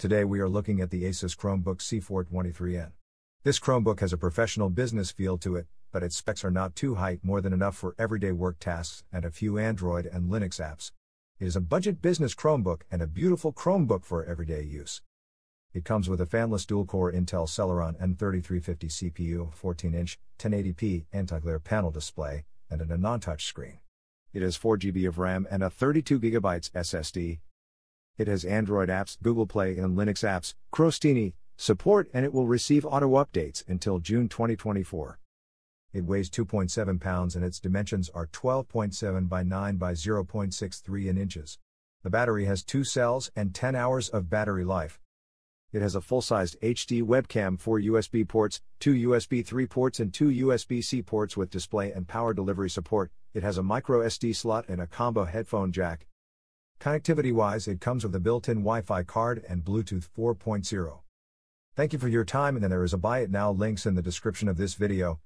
Today we are looking at the Asus Chromebook C423N. This Chromebook has a professional business feel to it, but its specs are not too high, more than enough for everyday work tasks and a few Android and Linux apps. It is a budget business Chromebook and a beautiful Chromebook for everyday use. It comes with a fanless dual-core Intel Celeron N3350 CPU, 14-inch, 1080p anti-glare panel display, and a non-touch screen. It has 4GB of RAM and a 32GB SSD. It has Android apps, Google Play and Linux apps, Crostini, support and it will receive auto updates until June 2024. It weighs 2.7 pounds and its dimensions are 12.7 by 9 by 0.63 in inches. The battery has two cells and 10 hours of battery life. It has a full-sized HD webcam, four USB ports, two USB 3 ports and two USB-C ports with display and power delivery support, it has a micro SD slot and a combo headphone jack. Connectivity wise, it comes with a built in Wi Fi card and Bluetooth 4.0. Thank you for your time, and then there is a buy it now links in the description of this video.